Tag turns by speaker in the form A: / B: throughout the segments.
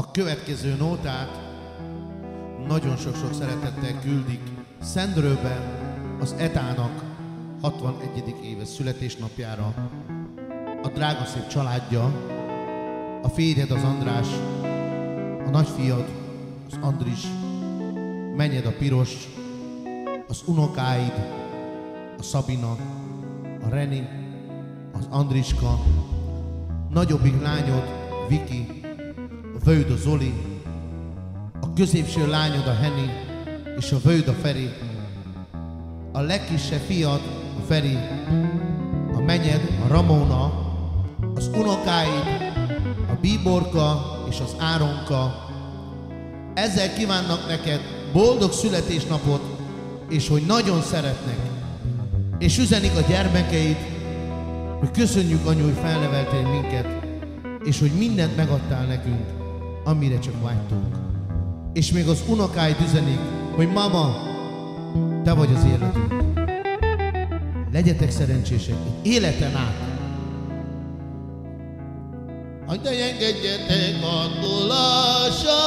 A: A következő nótát nagyon sok-sok szeretettel küldik Szendrőben az Etának 61. éves születésnapjára. A drága szép családja, a férjed az András, a nagyfiad az Andris, menyed a Piros, az unokáid, a Szabina, a Reni, az Andriska, nagyobbik lányod, Viki, Vöjd a Zoli, a középső lányod a Henny, és a Vöjd a Feri, a legkisebb fiad, a Feri, a menyed, a Ramona, az unokáid, a Bíborka és az Áronka. Ezzel kívánnak neked boldog születésnapot, és hogy nagyon szeretnek. És üzenik a gyermekeid, hogy köszönjük anyu, hogy felneveltél minket, és hogy mindent megadtál nekünk, amire csak vágytunk. És még az unokáid üzenik, hogy mama, te vagy az életünk. Legyetek szerencsések egy életen át.
B: Hogy de engedjetek gondolása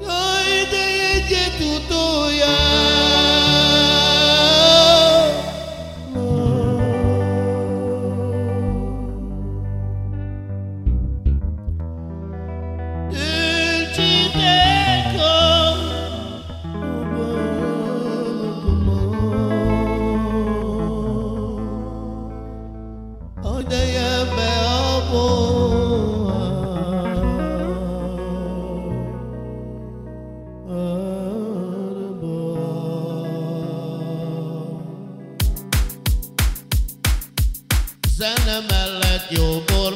B: Jaj, de egyet utoljára Zene mellett, jó bor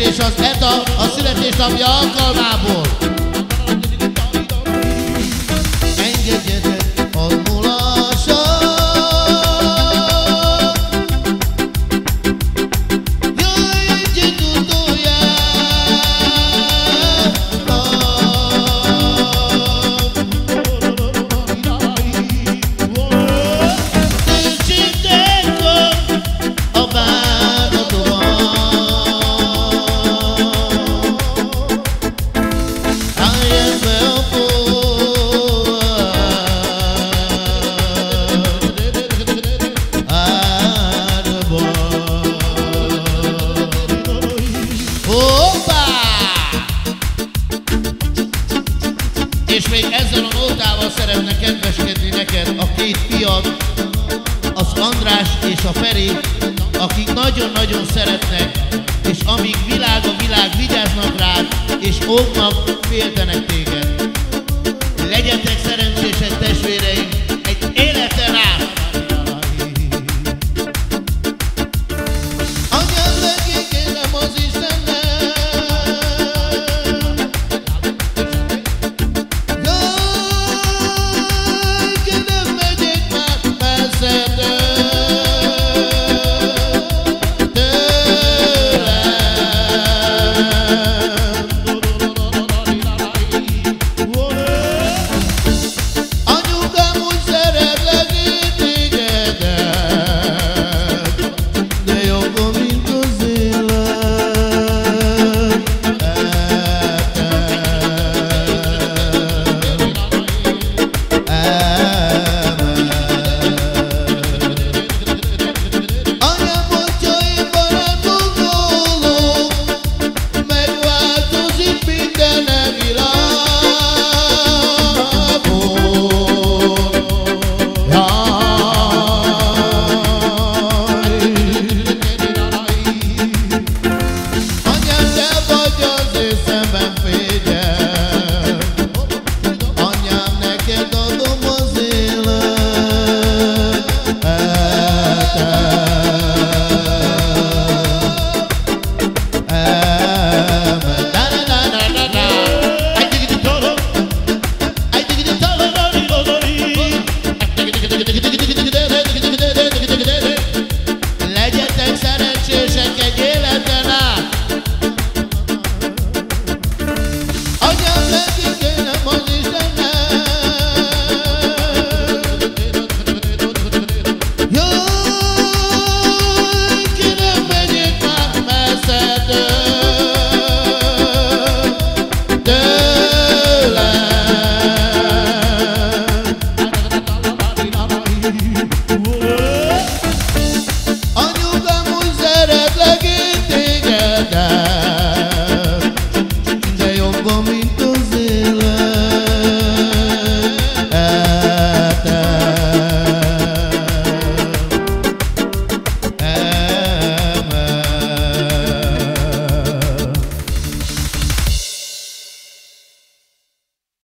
B: Szerencsés az ETA a születésnapja alkalmából. András és a Feri, akik nagyon-nagyon szeretnek, és amíg világ a világ vigyáznak rád, és óvnak, féltenek téged. Legyetek